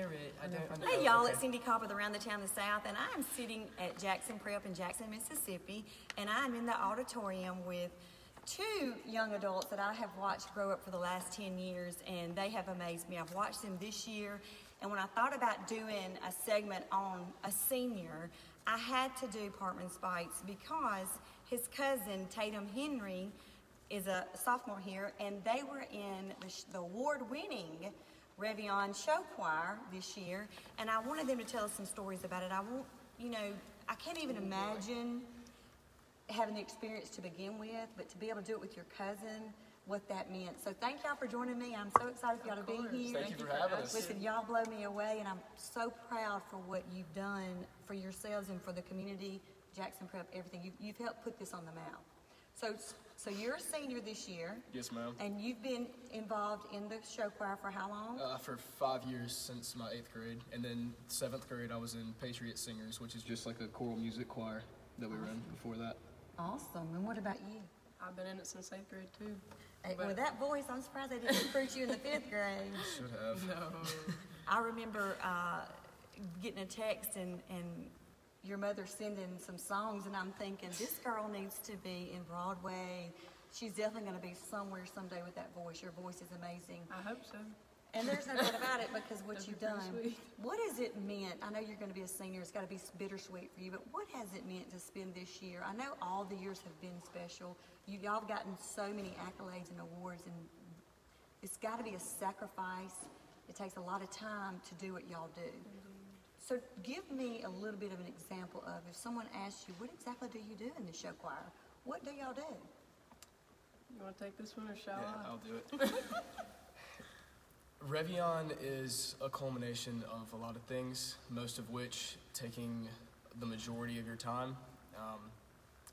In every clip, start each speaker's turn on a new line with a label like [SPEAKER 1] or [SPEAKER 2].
[SPEAKER 1] hear it. I don't. I
[SPEAKER 2] Hey y'all,
[SPEAKER 1] Okay.
[SPEAKER 2] it's Cindy Cobb with Around the Town of the South, and I am sitting at Jackson Prep in Jackson, Mississippi, and I am in the auditorium with two young adults that I have watched grow up for the last 10 years, and they have amazed me. I've watched them this year, and when I thought about doing a segment on a senior, I had to do Parkman Speights because his cousin, Tatum Henry, is a sophomore here, and they were in the, the award-winning Reveillon Show Choir this year, and I wanted them to tell us some stories about it. I want, you know, I can't even imagine having the experience to begin with, but to be able to do it with your cousin, what that meant. So thank y'all for joining me. I'm so excited for y'all to be here.
[SPEAKER 3] Thank you for having us.
[SPEAKER 2] Listen, y'all blow me away, and I'm so proud for what you've done for yourselves and for the community, Jackson Prep, everything. You've, you've helped put this on the map. So, so you're a senior this year.
[SPEAKER 3] Yes, ma'am.
[SPEAKER 2] And you've been involved in the show choir for how long?
[SPEAKER 3] Uh, for five years since my eighth grade, and then seventh grade I was in Patriot Singers, which is just like a choral music choir that we ran before that.
[SPEAKER 2] Awesome. And what about you?
[SPEAKER 4] I've been in it since eighth grade too.
[SPEAKER 2] Hey,
[SPEAKER 4] But-
[SPEAKER 2] with that voice, I'm surprised they didn't recruit you in the fifth grade.
[SPEAKER 3] Should have.
[SPEAKER 4] No.
[SPEAKER 2] I remember uh, getting a text and, and your mother sending some songs, and I'm thinking, this girl needs to be in Broadway. She's definitely going to be somewhere someday with that voice. Your voice is amazing.
[SPEAKER 4] I hope so.
[SPEAKER 2] And there's no doubt about it because what
[SPEAKER 4] That'd
[SPEAKER 2] you've
[SPEAKER 4] be
[SPEAKER 2] done.
[SPEAKER 4] sweet.
[SPEAKER 2] What has it meant? I know you're going to be a senior. It's got to be bittersweet for you, but what has it meant to spend this year? I know all the years have been special. You, y'all have gotten so many accolades and awards, and it's got to be a sacrifice. It takes a lot of time to do what y'all do. So give me a little bit of an example of if someone asks you, what exactly do you do in the show choir? What do y'all do?
[SPEAKER 4] You want to take this one or shall
[SPEAKER 3] Yeah,
[SPEAKER 4] I?
[SPEAKER 3] I'll do it. Reveillon is a culmination of a lot of things, most of which taking the majority of your time. Um,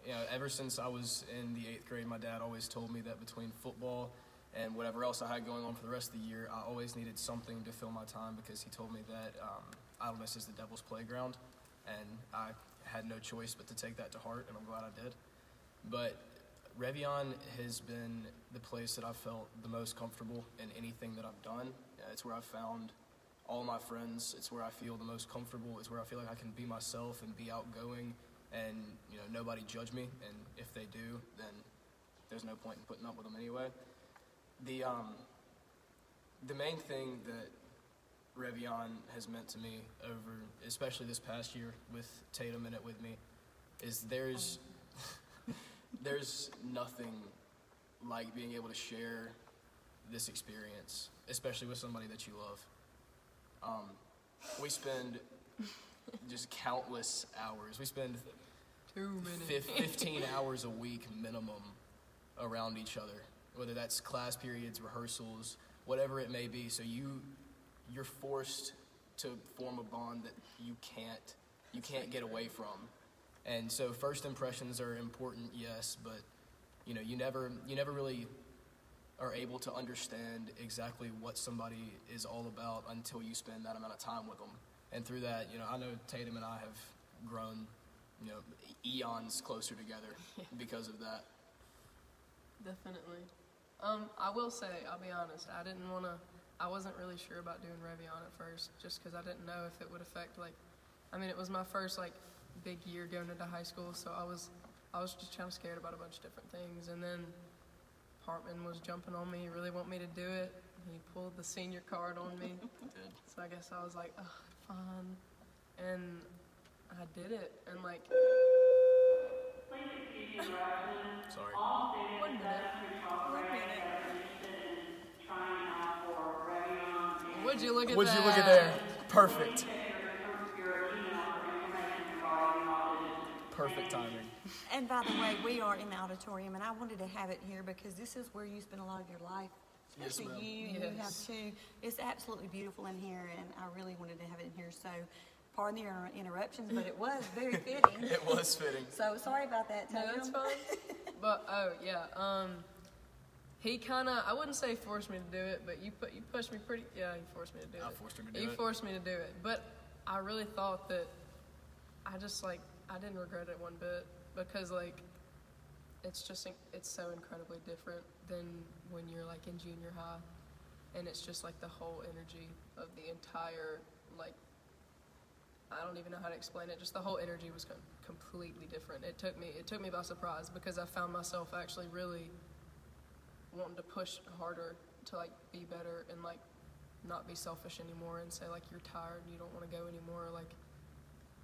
[SPEAKER 3] you know, ever since I was in the eighth grade, my dad always told me that between football and whatever else I had going on for the rest of the year, I always needed something to fill my time because he told me that um, idleness is the devil's playground, and I had no choice but to take that to heart, and I'm glad I did. But Reveillon has been the place that I've felt the most comfortable in anything that I've done. It's where I've found all my friends. It's where I feel the most comfortable. It's where I feel like I can be myself and be outgoing, and you know nobody judge me. And if they do, then there's no point in putting up with them anyway. The um, the main thing that Reveillon has meant to me over, especially this past year with Tatum in it with me, is there's there's nothing like being able to share this experience, especially with somebody that you love. Um, we spend just countless hours. We spend
[SPEAKER 4] Two minutes.
[SPEAKER 3] fif- 15 hours a week minimum around each other, whether that's class periods, rehearsals, whatever it may be. So you you're forced to form a bond that you can't you can't get away from. And so first impressions are important, yes, but you know, you never you never really are able to understand exactly what somebody is all about until you spend that amount of time with them. And through that, you know, I know Tatum and I have grown, you know, eons closer together because of that.
[SPEAKER 4] Definitely. Um, I will say, I'll be honest, I didn't want to, I wasn't really sure about doing Reveillon at first, just because I didn't know if it would affect, like, I mean, it was my first, like, big year going into high school, so I was, I was just kind of scared about a bunch of different things, and then Parkman was jumping on me, he really want me to do it, he pulled the senior card on me, so I guess I was like, ugh, fine, and I did it, and, like,
[SPEAKER 3] Sorry.
[SPEAKER 4] one minute.
[SPEAKER 2] One minute.
[SPEAKER 4] Would you look at
[SPEAKER 3] Would
[SPEAKER 4] that?
[SPEAKER 3] you look at there? Perfect. Perfect timing.
[SPEAKER 2] And by the way, we are in the auditorium, and I wanted to have it here because this is where you spend a lot of your life.
[SPEAKER 3] Yes,
[SPEAKER 2] Especially
[SPEAKER 3] ma'am.
[SPEAKER 2] you, and you have
[SPEAKER 4] Yes.
[SPEAKER 2] two. It's absolutely beautiful in here, and I really wanted to have it in here. So, pardon the inter- interruptions, but it was very fitting.
[SPEAKER 3] It was fitting.
[SPEAKER 2] So sorry about that,
[SPEAKER 4] No,
[SPEAKER 2] Tatum.
[SPEAKER 4] that's fine. but oh yeah, um, he kind of I wouldn't say forced me to do it, but you put you pushed me pretty. Yeah, he forced me to do
[SPEAKER 3] I
[SPEAKER 4] it.
[SPEAKER 3] forced her to do
[SPEAKER 4] he
[SPEAKER 3] it.
[SPEAKER 4] forced me to do it, but I really thought that I just like I didn't regret it one bit because like it's just it's so incredibly different than when you're like in junior high, and it's just like the whole energy of the entire like I don't even know how to explain it. Just the whole energy was com- completely different. It took me it took me by surprise because I found myself actually really wanting to push harder to like be better and like not be selfish anymore and say like you're tired and you don't want to go anymore. Like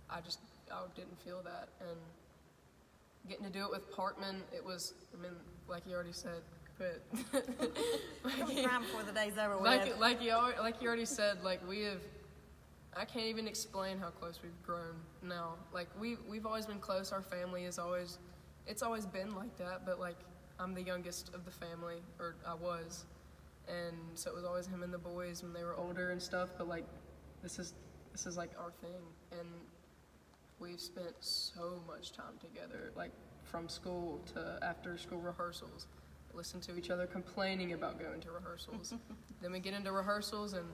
[SPEAKER 4] I just I didn't feel that and getting to do it with Parkman, it was I mean like you already said, but
[SPEAKER 2] was before the day's over with.
[SPEAKER 4] like like you al- like you already said, like we have. I can't even explain how close we've grown now. Like we we've always been close. Our family is always, it's always been like that. But like I'm the youngest of the family, or I was, and so it was always him and the boys when they were older and stuff. But like this is this is like our thing, and we've spent so much time together. Like from school to after school rehearsals, listen to each other complaining about going to rehearsals. then we get into rehearsals and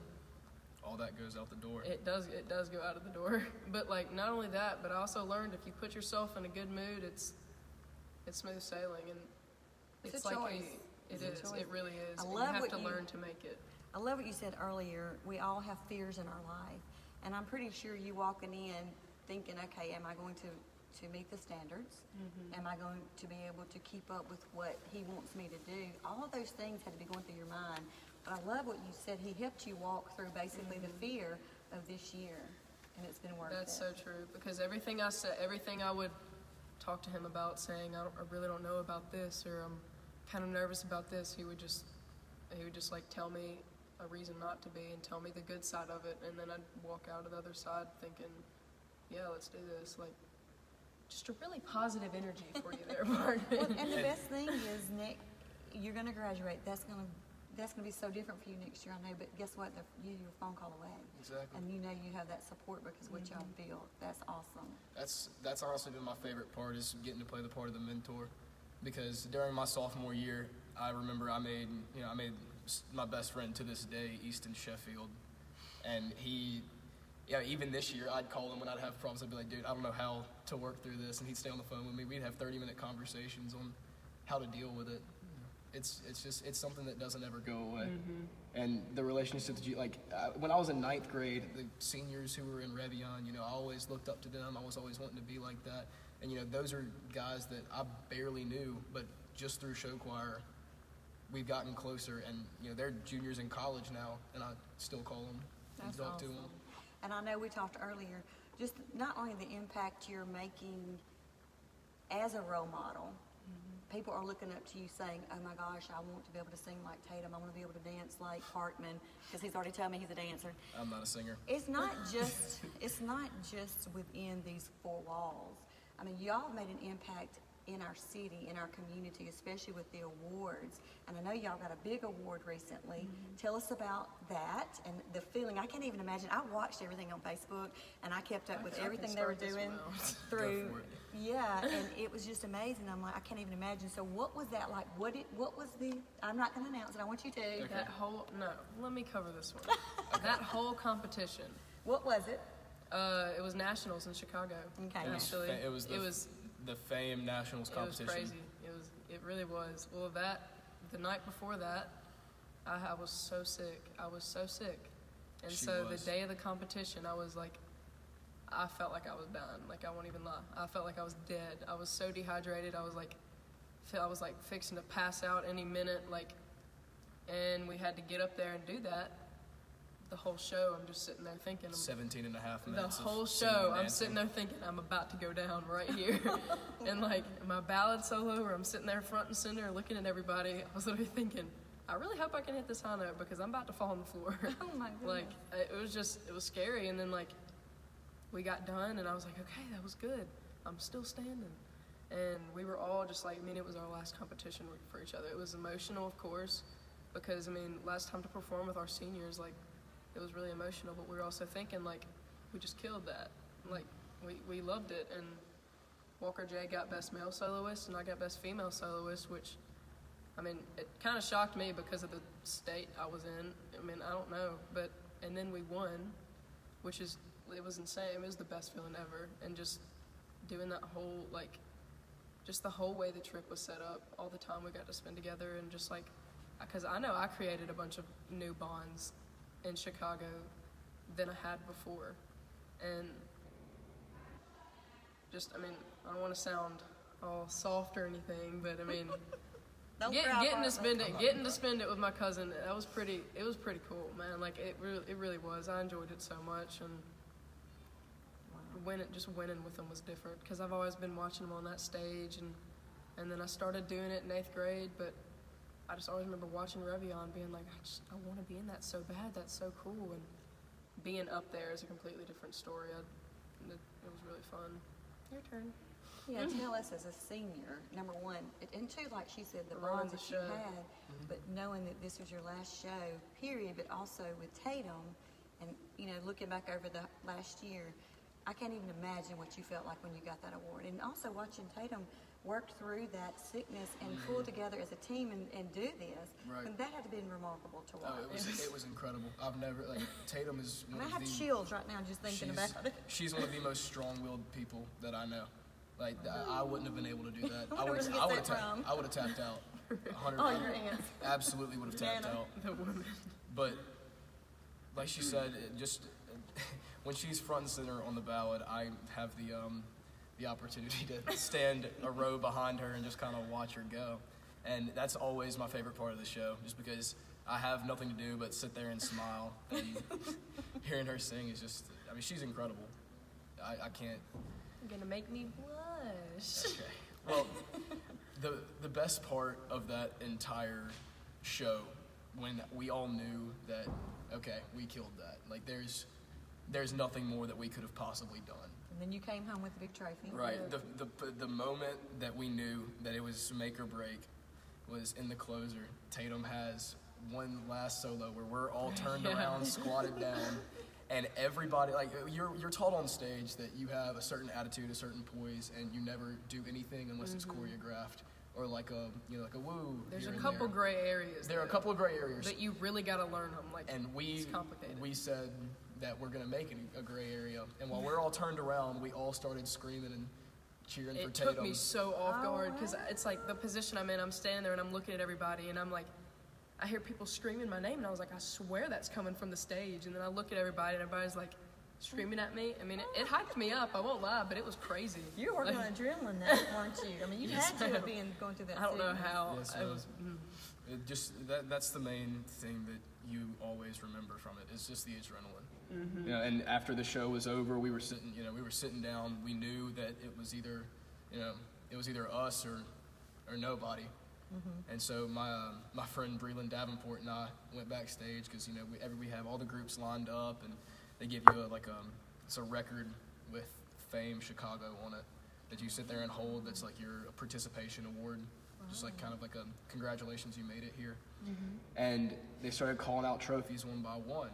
[SPEAKER 3] All that goes out the door.
[SPEAKER 4] it does it does go out of the door. But like not only that, but I also learned if you put yourself in a good mood, it's it's smooth sailing and
[SPEAKER 2] It's
[SPEAKER 4] it's,
[SPEAKER 2] a
[SPEAKER 4] like
[SPEAKER 2] choice.
[SPEAKER 4] A, it
[SPEAKER 2] It's a choice.
[SPEAKER 4] It really is.
[SPEAKER 2] I
[SPEAKER 4] and
[SPEAKER 2] love
[SPEAKER 4] you have to
[SPEAKER 2] you-
[SPEAKER 4] learn to make it.
[SPEAKER 2] I love what you said earlier. We all have fears in our life. And I'm pretty sure you walking in thinking, okay, am I going to, to meet the standards?
[SPEAKER 4] Mm-hmm.
[SPEAKER 2] Am I going to be able to keep up with what he wants me to do? All of those things had to be going through your mind. But I love what you said. He helped you walk through basically the fear of this year. And it's been worth
[SPEAKER 4] Mm-hmm. That's
[SPEAKER 2] it.
[SPEAKER 4] so true because everything I said, everything I would talk to him about, saying I, I really don't know about this or I'm kind of nervous about this, he would just he would just like tell me a reason not to be and tell me the good side of it, and then I'd walk out of the other side thinking, yeah, let's do this. Like just a really positive energy for you there, Martin.
[SPEAKER 2] Well, and the best thing is, Nick, you're going to graduate. That's going to that's going to be so different for you next year, I know. But guess what? The, you're a phone call away,
[SPEAKER 3] Exactly.
[SPEAKER 2] and you know you have that support because of what y'all mm-hmm. built. That's awesome.
[SPEAKER 3] That's that's honestly been my favorite part is getting to play the part of the mentor, because during my sophomore year, I remember I made you know I made my best friend to this day, Easton Sheffield, and he, yeah, even this year I'd call him when I'd have problems. I'd be like, dude, I don't know how to work through this, and he'd stay on the phone with me. We'd have 30 minute conversations on how to deal with it. It's it's just it's something that doesn't ever go away. And the relationship that you like uh, when I was in ninth grade, the seniors who were in Reveillon, you know, I always looked up to them. I was always wanting to be like that. And you know, those are guys that I barely knew, but just through show choir, we've gotten closer. And you know, they're juniors in college now, and I still call them and talk
[SPEAKER 2] awesome.
[SPEAKER 3] to them.
[SPEAKER 2] And I know we talked earlier, just not only the impact you're making as a role model. People are looking up to you saying, "Oh my gosh, I want to be able to sing like Tatum. I want to be able to dance like Parkman," because he's already told me he's a dancer.
[SPEAKER 3] I'm not a singer.
[SPEAKER 2] It's not just it's not just within these four walls. I mean, y'all have made an impact in our city, in our community, especially with the awards. And I know y'all got a big award recently. Tell us about that and the feeling. I can't even imagine. I watched everything on Facebook and I kept up with
[SPEAKER 4] I can
[SPEAKER 2] everything they were doing
[SPEAKER 4] one out.
[SPEAKER 2] through. Yeah, and it was just amazing. I'm like, I can't even imagine. So, what was that like? What did, what was the? I'm not going to announce it. I want you to.
[SPEAKER 3] Okay.
[SPEAKER 4] that whole no, let me cover this one. that whole competition.
[SPEAKER 2] What was it?
[SPEAKER 4] Uh, it was nationals in Chicago.
[SPEAKER 2] Okay.
[SPEAKER 4] Actually,
[SPEAKER 3] it was the
[SPEAKER 4] it was
[SPEAKER 3] the Fame Nationals competition.
[SPEAKER 4] It was crazy. It was. It really was. Well, that the night before that, I, I was so sick. I was so sick, and
[SPEAKER 3] She
[SPEAKER 4] so
[SPEAKER 3] was.
[SPEAKER 4] the day of the competition, I was like, I felt like I was dying. Like I won't even lie. I felt like I was dead. I was so dehydrated. I was like, I was like fixing to pass out any minute. Like, and we had to get up there and do that. The whole show, I'm just sitting there thinking. I'm,
[SPEAKER 3] 17 and a half
[SPEAKER 4] the
[SPEAKER 3] minutes. of
[SPEAKER 4] whole show, I'm
[SPEAKER 3] dancing.
[SPEAKER 4] sitting there thinking I'm about to go down right here, and like my ballad solo, where I'm sitting there front and center, looking at everybody. I was literally thinking, I really hope I can hit this high note because I'm about to fall on the floor.
[SPEAKER 2] Oh my goodness.
[SPEAKER 4] like it was just, it was scary. And then like we got done, and I was like, okay, that was good. I'm still standing. And we were all just like, I mean, it was our last competition for each other. It was emotional, of course, because I mean, last time to perform with our seniors, like, it was really emotional. But we were also thinking, like, we just killed that. Like, we, we loved it. And Walker J got best male soloist, and I got best female soloist, which, I mean, it kind of shocked me because of the state I was in. I mean, I don't know, but and then we won, which is it was insane. It was the best feeling ever, and just doing that whole like, just the whole way the trip was set up, all the time we got to spend together, and just like, because I know I created a bunch of new bonds in Chicago than I had before, and just I mean I don't want to sound all soft or anything, but I mean get, getting to spend it getting to spend it with my cousin that was pretty it was pretty cool man. Like it really it really was. I enjoyed it so much and winning it just winning with them was different because I've always been watching them on that stage and and then I started doing it in eighth grade but I just always remember watching Reveillon being like I just I want to be in that so bad that's so cool and being up there is a completely different story. I, it, it was really fun. Your turn.
[SPEAKER 2] Yeah, tell us as a senior, number one, and two, like she said, the
[SPEAKER 4] Running
[SPEAKER 2] bonds that you
[SPEAKER 4] show.
[SPEAKER 2] had, mm-hmm. but knowing that this was your last show, period, but also with Tatum, and you know, looking back over the last year, I can't even imagine what you felt like when you got that award, and also watching Tatum work through that sickness and pull together as a team and, and do this,
[SPEAKER 3] Right.
[SPEAKER 2] and that had to been remarkable to watch.
[SPEAKER 3] Oh, it was it was incredible. I've never like Tatum is
[SPEAKER 2] and
[SPEAKER 3] one
[SPEAKER 2] I have
[SPEAKER 3] the
[SPEAKER 2] chills right now just thinking about it.
[SPEAKER 3] she's one of the most strong-willed people that I know. Like I I wouldn't have been able to do that.
[SPEAKER 2] I
[SPEAKER 3] I would I have ta- I would have tapped out. 100
[SPEAKER 2] Oh, your aunts.
[SPEAKER 3] Absolutely would have tapped
[SPEAKER 2] Nana.
[SPEAKER 3] out.
[SPEAKER 4] the women
[SPEAKER 3] But like she said, just when she's front and center on the ballot, I have the um, the opportunity to stand a row behind her and just kind of watch her go, and that's always my favorite part of the show, just because I have nothing to do but sit there and smile. And hearing her sing is just, I mean, she's incredible. I, I can't.
[SPEAKER 4] You're gonna make me blush
[SPEAKER 3] Okay. Well, the the best part of that entire show, when we all knew that, okay, we killed that. Like there's there's nothing more that we could have possibly done.
[SPEAKER 2] And then you came home with the big trophy.
[SPEAKER 3] Right. The the the moment that we knew that it was make or break was in the closer. Tatum has one last solo where we're all turned
[SPEAKER 4] Yeah.
[SPEAKER 3] around, squatted down, and everybody like you're you're taught on stage that you have a certain attitude, a certain poise, and you never do anything unless it's choreographed or like a you know like a woo.
[SPEAKER 4] Mm-hmm. There's
[SPEAKER 3] here
[SPEAKER 4] a couple
[SPEAKER 3] there.
[SPEAKER 4] gray areas.
[SPEAKER 3] There are a couple of gray areas,
[SPEAKER 4] that you really got to learn them. Like,
[SPEAKER 3] and we
[SPEAKER 4] it's complicated.
[SPEAKER 3] we said that we're gonna make it a gray area, and while we're all turned around, we all started screaming and cheering for Tatum.
[SPEAKER 4] it took me so off
[SPEAKER 2] Oh,
[SPEAKER 4] guard because
[SPEAKER 2] wow.
[SPEAKER 4] it's like the position I'm in. I'm standing there and I'm looking at everybody and I'm like, I hear people screaming my name and I was like, I swear that's coming from the stage. And then I look at everybody and everybody's like screaming at me. I mean, it, it hyped me up. I won't lie, but it was crazy.
[SPEAKER 2] You were working on adrenaline now, weren't you? I mean, you
[SPEAKER 4] Yes,
[SPEAKER 2] had to
[SPEAKER 4] ma'am.
[SPEAKER 2] have been going through that.
[SPEAKER 4] I don't know how.
[SPEAKER 3] Yes,
[SPEAKER 4] it was. Mm.
[SPEAKER 3] It just that that's the main thing that you always remember from it. it is just the adrenaline. Mm-hmm. You know, and after the show was over, we were sitting, you know, we were sitting down. We knew that it was either, you know, it was either us or, or nobody. Mm-hmm. And so my uh, my friend Breland Davenport and I went backstage because you know we every, we have all the groups lined up and they give you a, like a it's a record with Fame Chicago on it that you sit there and hold. That's like your participation award, just like kind of like a congratulations you made it here. Mm-hmm. And they started calling out trophies one by one.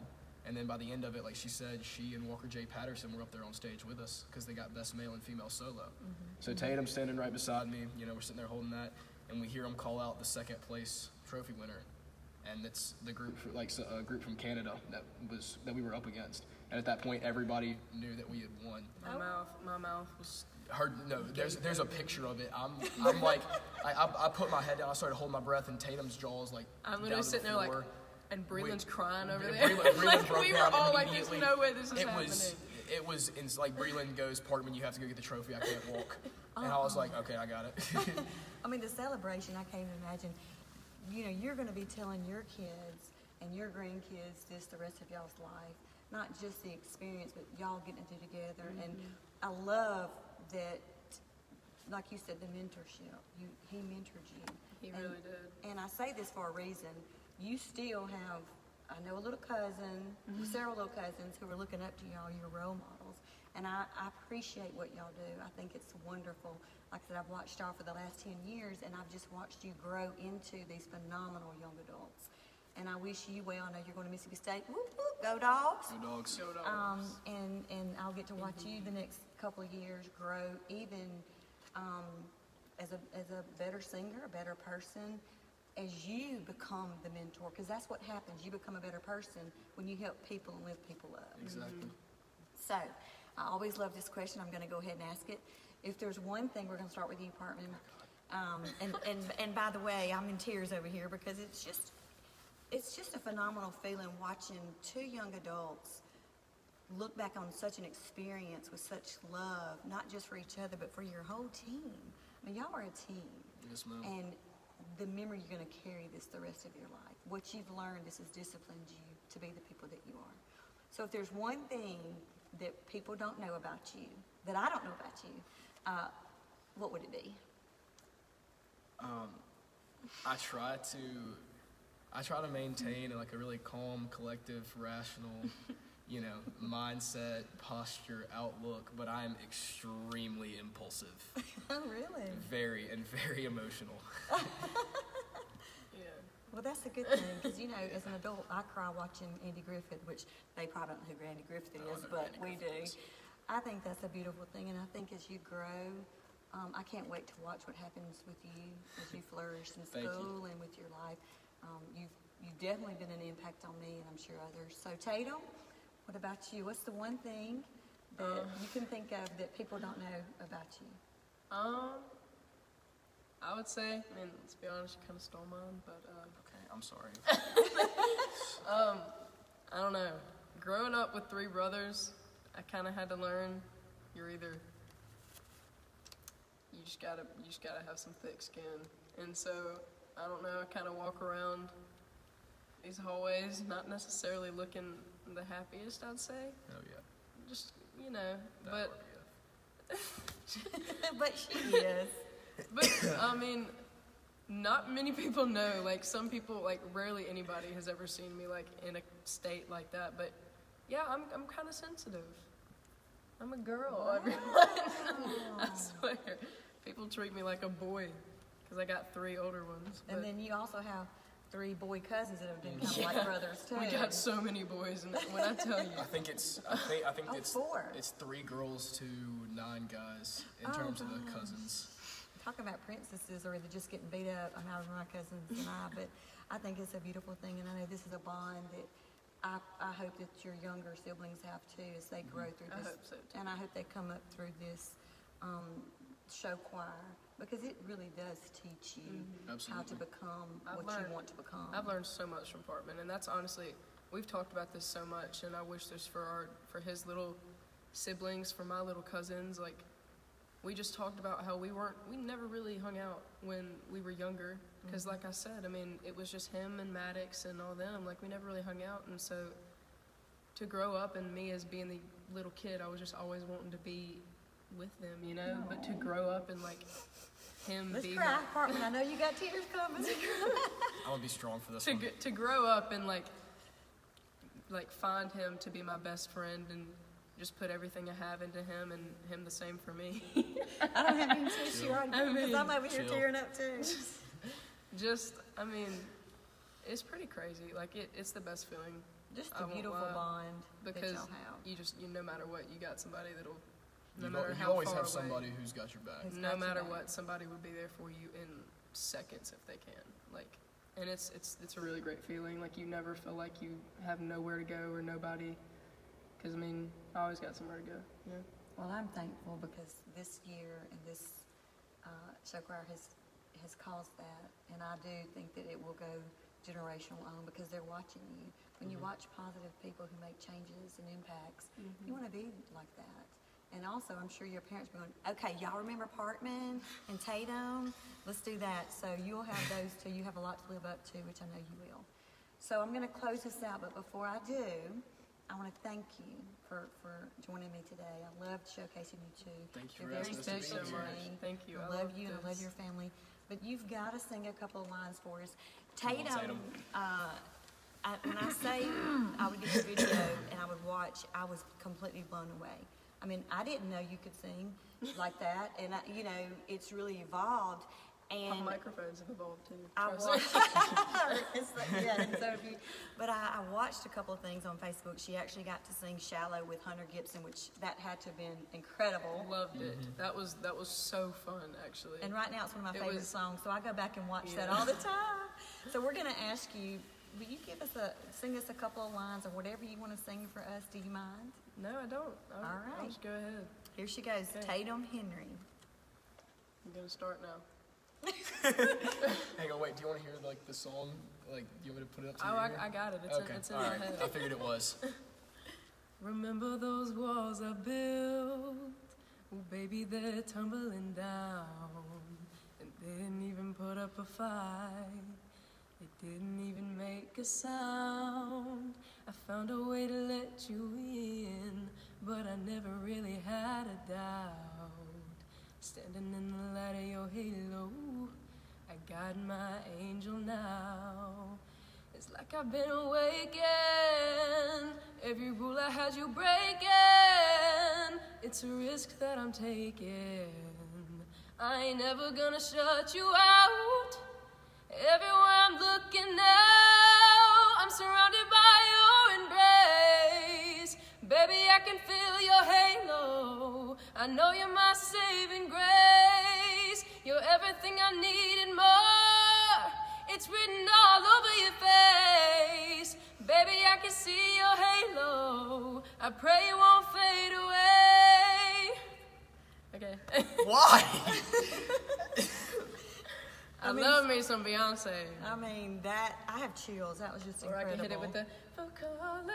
[SPEAKER 3] And then by the end of it, like she said, she and Walker J. Patterson were up there on stage with us because they got best male and female solo. Mm-hmm. So Tatum's standing right beside me. You know, we're sitting there holding that, and we hear him call out the second place trophy winner, and it's the group, like a group from Canada that was that we were up against. And at that point, everybody knew that we had won.
[SPEAKER 4] My oh. mouth, my mouth was.
[SPEAKER 3] Her, no, there's there's a picture of it. I'm I'm like, I, I, I put my head down. I started holding my breath, and Tatum's jaw is like.
[SPEAKER 4] I'm
[SPEAKER 3] down
[SPEAKER 4] literally
[SPEAKER 3] to the
[SPEAKER 4] sitting there like,
[SPEAKER 3] floor.
[SPEAKER 4] And Breland's
[SPEAKER 3] We-
[SPEAKER 4] crying over there.
[SPEAKER 3] Breland- Breland
[SPEAKER 4] like we were all like, "There's
[SPEAKER 3] immediately.
[SPEAKER 4] no way this is
[SPEAKER 3] it
[SPEAKER 4] happening."
[SPEAKER 3] was it was in, like Breland goes, "Pardon me, you have to go get the trophy. I can't walk." And I was oh. like, "Okay, I got it."
[SPEAKER 2] I mean, the celebration, I can't even imagine. You know, you're going to be telling your kids and your grandkids this the rest of y'all's life. Not just the experience, but y'all getting to do together. And mm-hmm. I love that, like you said, the mentorship. You, he mentored you.
[SPEAKER 4] He
[SPEAKER 2] And-
[SPEAKER 4] really did.
[SPEAKER 2] And I say this for a reason. You still have, I know a little cousin, several little cousins who are looking up to y'all, your role models. And I, I appreciate what y'all do. I think it's wonderful. Like I said, I've watched y'all for the last 10 years, and I've just watched you grow into these phenomenal young adults. And I wish you well. I know you're going to Mississippi State. Whoop, whoop, go dogs.
[SPEAKER 3] Go dogs.
[SPEAKER 4] Go dogs.
[SPEAKER 2] Um, and, and I'll get to watch you the next couple of years grow even um, as, a, as a better singer, a better person, as you become the mentor. Because that's what happens. You become a better person when you help people and lift people up.
[SPEAKER 3] Exactly.
[SPEAKER 2] So, I always love this question. I'm going to go ahead and ask it. If there's one thing, we're going to start with you, Parkman. Um, and, and, and by the way, I'm in tears over here because it's just, it's just a phenomenal feeling watching two young adults look back on such an experience with such love, not just for each other, but for your whole team. I mean, y'all are a team.
[SPEAKER 3] Yes, ma'am.
[SPEAKER 2] And the memory you're going to carry this the rest of your life. What you've learned, this has disciplined you to be the people that you are. So if there's one thing that people don't know about you, that I don't know about you, uh, what would it be?
[SPEAKER 3] Um, I try to, I try to maintain like a really calm, collective, rational, you know, mindset, posture, outlook. But I am extremely impulsive,
[SPEAKER 2] Oh, really?
[SPEAKER 3] very and very emotional.
[SPEAKER 4] Yeah.
[SPEAKER 2] Well, that's a good thing because you know, as an adult, I cry watching Andy Griffith, which they probably don't know who Andy Griffith is,
[SPEAKER 3] know
[SPEAKER 2] but
[SPEAKER 3] Andy
[SPEAKER 2] we
[SPEAKER 3] Griffith
[SPEAKER 2] do.
[SPEAKER 3] is.
[SPEAKER 2] I think that's a beautiful thing, and I think as you grow, um, I can't wait to watch what happens with you as you flourish in
[SPEAKER 3] Thank
[SPEAKER 2] school and with your life. Um, you've you've definitely been an impact on me, and I'm sure others. So Tatum, what about you? What's the one thing that
[SPEAKER 3] Uh.
[SPEAKER 2] you can think of that people don't know about you?
[SPEAKER 4] Um, I would say, I mean, let's be honest, you kind of stole mine, but uh,
[SPEAKER 3] Okay, I'm sorry.
[SPEAKER 4] um, I don't know. Growing up with three brothers, I kind of had to learn you're either you just gotta you just gotta have some thick skin, and so I don't know. I kind of walk around these hallways, not necessarily looking the happiest, I'd say.
[SPEAKER 3] Oh yeah.
[SPEAKER 4] Just you know,
[SPEAKER 3] that
[SPEAKER 4] but
[SPEAKER 2] but she is.
[SPEAKER 4] But I mean, not many people know. Like some people, like rarely anybody has ever seen me like in a state like that. But yeah, I'm I'm kind of sensitive. I'm a girl. Everyone, I swear, people treat me like a boy because I got three older ones.
[SPEAKER 2] And then you also have three boy cousins that have been kind of
[SPEAKER 4] Yeah.
[SPEAKER 2] like brothers too.
[SPEAKER 4] we got so many boys, and when I tell you,
[SPEAKER 3] I think it's I think I think
[SPEAKER 2] Oh,
[SPEAKER 3] it's
[SPEAKER 2] four.
[SPEAKER 3] it's three girls to nine guys in
[SPEAKER 2] Oh,
[SPEAKER 3] terms of the cousins.
[SPEAKER 2] Talking about princesses or they're just getting beat up. I know my cousins and I, but I think it's a beautiful thing, and I know this is a bond that I, I hope that your younger siblings have too as they grow through this.
[SPEAKER 4] I
[SPEAKER 2] this.
[SPEAKER 4] hope so, too.
[SPEAKER 2] And I hope they come up through this um, show choir because it really does teach you mm-hmm. how to
[SPEAKER 3] Absolutely.
[SPEAKER 2] become
[SPEAKER 4] I've
[SPEAKER 2] what
[SPEAKER 4] learned-
[SPEAKER 2] you want to become.
[SPEAKER 4] I've learned so much from Parkman, and that's honestly, we've talked about this so much, and I wish this for our for his little siblings, for my little cousins. Like, we just talked about how we weren't, we never really hung out when we were younger, because mm-hmm. like I said, I mean, it was just him and Maddox and all them. Like, we never really hung out, and so to grow up and me as being the little kid, I was just always wanting to be with them, you know. But to grow up and like him
[SPEAKER 2] Let's
[SPEAKER 4] be
[SPEAKER 2] cry, Parkman. I know you got tears coming.
[SPEAKER 3] I'm gonna be strong for this
[SPEAKER 4] to
[SPEAKER 3] one.
[SPEAKER 4] g- to grow up and like like find him to be my best friend and just put everything I have into him and him the same for me.
[SPEAKER 2] I don't have any tissue right
[SPEAKER 4] I
[SPEAKER 2] because I'm
[SPEAKER 4] mean,
[SPEAKER 2] over here
[SPEAKER 3] chill.
[SPEAKER 2] tearing up too.
[SPEAKER 4] just I mean, it's pretty crazy. Like it, it's the best feeling
[SPEAKER 2] Just a beautiful
[SPEAKER 4] lie,
[SPEAKER 2] bond that
[SPEAKER 4] because
[SPEAKER 2] y'all have.
[SPEAKER 4] you just you no matter what you got somebody that'll no
[SPEAKER 3] you,
[SPEAKER 4] matter
[SPEAKER 3] you
[SPEAKER 4] how
[SPEAKER 3] always
[SPEAKER 4] far
[SPEAKER 3] have
[SPEAKER 4] away,
[SPEAKER 3] somebody who's got your back.
[SPEAKER 2] Who's
[SPEAKER 4] no matter what somebody would be there for you in seconds if they can like and it's it's it's a really great feeling like you never feel like you have nowhere to go or nobody because i mean i always got somewhere to go you know
[SPEAKER 2] Well, I'm thankful because this year and this uh, show choir has has caused that, and I do think that it will go generational on because they're watching you. When you watch positive people who make changes and impacts, you want to be like that. And also, I'm sure your parents will be going, okay, y'all remember Parkman and Tatum? Let's do that. So you'll have those two. You have a lot to live up to, which I know you will. So I'm going to close this out, but before I do, I want to thank you for, for joining me today. I loved showcasing you two.
[SPEAKER 3] Thank you
[SPEAKER 2] You're
[SPEAKER 3] for
[SPEAKER 2] very
[SPEAKER 3] asking us to
[SPEAKER 2] special
[SPEAKER 3] be
[SPEAKER 2] to me.
[SPEAKER 4] Thank you.
[SPEAKER 2] I,
[SPEAKER 4] I
[SPEAKER 2] love
[SPEAKER 4] love
[SPEAKER 2] you and I love your family. But you've got to sing a couple of lines for us.
[SPEAKER 3] Come on,
[SPEAKER 2] Tatum,
[SPEAKER 3] Tatum.
[SPEAKER 2] uh, I, when I say I would get the video and I would watch, I was completely blown away. I mean, I didn't know you could sing like that, and I, you know, it's really evolved.
[SPEAKER 4] My
[SPEAKER 2] And
[SPEAKER 4] microphones have evolved too
[SPEAKER 2] I
[SPEAKER 4] Trust
[SPEAKER 2] watched,
[SPEAKER 4] me.
[SPEAKER 2] it's like, yeah, and so you, but I, I watched a couple of things on Facebook. She actually got to sing "Shallow" with Hunter Gibson, which that had to have been incredible.
[SPEAKER 4] loved it mm-hmm. that was that was so fun actually
[SPEAKER 2] And right now, it's one of my
[SPEAKER 4] It
[SPEAKER 2] favorite
[SPEAKER 4] was-
[SPEAKER 2] songs, so I go back and watch that all the time. So we're gonna ask you, will you give us a sing us a couple of lines or whatever you want to sing for us? Do you mind?
[SPEAKER 4] no i don't I'll,
[SPEAKER 2] All
[SPEAKER 4] I'll just go ahead
[SPEAKER 2] Here she goes,
[SPEAKER 4] Okay.
[SPEAKER 2] Tatum Henry.
[SPEAKER 4] i'm gonna start now
[SPEAKER 3] Hang on, wait. Do you want to hear like the song? Like, do you want me to put it up to
[SPEAKER 4] oh
[SPEAKER 3] your
[SPEAKER 4] I. I got it it's
[SPEAKER 3] okay.
[SPEAKER 4] in, it's in
[SPEAKER 3] All
[SPEAKER 4] my
[SPEAKER 3] right.
[SPEAKER 4] head
[SPEAKER 3] I figured it was.
[SPEAKER 4] Remember those walls I built? Oh, baby, they're tumbling down. And they didn't even put up a fight. Didn't even make a sound. I found a way to let you in, but I never really had a doubt. Standing in the light of your halo, I got my angel now. It's like I've been awakened. Every rule I had you breaking. It's a risk that I'm taking. I ain't never gonna shut you out. Beyonce.
[SPEAKER 2] I mean, that, I have chills. That was just
[SPEAKER 4] Or I
[SPEAKER 2] incredible.
[SPEAKER 4] can hit it with the "For call of my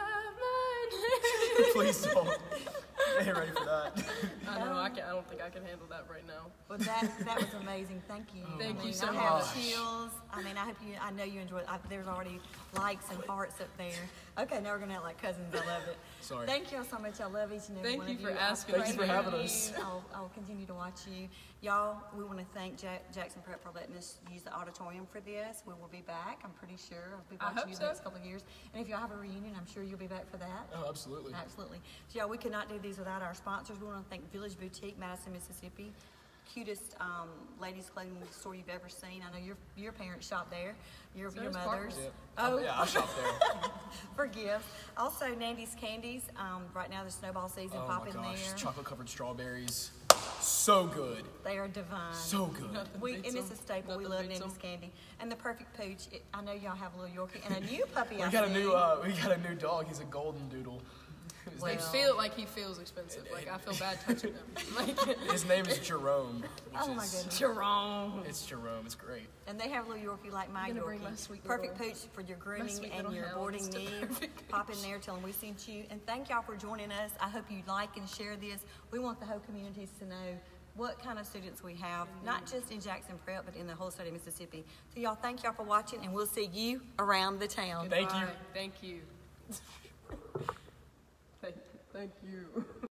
[SPEAKER 3] Please don't. I ain't ready for that.
[SPEAKER 4] I know I can. I don't think I can handle that right now.
[SPEAKER 2] Well, that that was amazing. Thank you.
[SPEAKER 4] Oh, thank
[SPEAKER 2] I
[SPEAKER 4] you so
[SPEAKER 2] I have
[SPEAKER 3] much.
[SPEAKER 2] chills. I mean, I hope you. I know you enjoyed. I, there's already likes and hearts up there. Okay, now we're gonna act like cousins. I love it.
[SPEAKER 3] Sorry.
[SPEAKER 2] Thank you all so much. I love each and every
[SPEAKER 4] Thank
[SPEAKER 2] one
[SPEAKER 4] you
[SPEAKER 2] of you.
[SPEAKER 4] asking
[SPEAKER 2] I'll
[SPEAKER 3] us. Thank you for having us.
[SPEAKER 2] I'll, I'll continue to watch you, y'all. We want to thank Jack, Jackson Prep for letting us use the auditorium for this. We will be back. I'm pretty sure. I'll be
[SPEAKER 4] I
[SPEAKER 2] watching you
[SPEAKER 4] so.
[SPEAKER 2] the next couple of years. And if y'all have a reunion, I'm sure you'll be back for that.
[SPEAKER 3] Oh, absolutely.
[SPEAKER 2] Absolutely. So, yeah, we cannot do these without our sponsors. We want to thank Village Boutique, Madison, Mississippi. Cutest um, ladies' clothing store you've ever seen. I know your your parents shop there. Your
[SPEAKER 4] So
[SPEAKER 2] your mothers. Oh,
[SPEAKER 3] yeah, I shop there.
[SPEAKER 2] Forgive. Also, Nandy's Candies. Um, right now, the snowball season.
[SPEAKER 3] Oh
[SPEAKER 2] Pop
[SPEAKER 3] my gosh,
[SPEAKER 2] there.
[SPEAKER 3] chocolate covered strawberries. So good.
[SPEAKER 2] They are divine.
[SPEAKER 3] So good.
[SPEAKER 4] Nothing
[SPEAKER 2] We,
[SPEAKER 4] beats
[SPEAKER 2] and it's a
[SPEAKER 4] 'em.
[SPEAKER 2] staple. we
[SPEAKER 4] Nothing
[SPEAKER 2] love
[SPEAKER 4] beats
[SPEAKER 2] Nandy's
[SPEAKER 4] 'em.
[SPEAKER 2] candy and the perfect pooch. It, I know y'all have a little Yorkie and a new puppy.
[SPEAKER 3] We
[SPEAKER 2] I
[SPEAKER 3] got a new uh, we got a new dog. He's a golden doodle. His,
[SPEAKER 2] Well-
[SPEAKER 4] They
[SPEAKER 3] name's,
[SPEAKER 4] feel like he feels expensive. Like I feel bad touching him. Like
[SPEAKER 3] his name is Jerome. Which
[SPEAKER 2] Oh my
[SPEAKER 3] is,
[SPEAKER 2] goodness.
[SPEAKER 4] Jerome.
[SPEAKER 3] It's Jerome. It's great.
[SPEAKER 2] And they have a little Yorkie like my Yorkie.
[SPEAKER 4] bring my sweet
[SPEAKER 2] perfect pooch for your grooming and your boarding needs. Pop in there, tell them we sent you. And thank y'all for joining us. I hope you like and share this. We want the whole communities to know what kind of students we have, not just in Jackson Prep, but in the whole state of Mississippi. So y'all, thank y'all for watching, and we'll see you around the town.
[SPEAKER 3] Thank you.
[SPEAKER 4] Bye. Thank you. thank, you.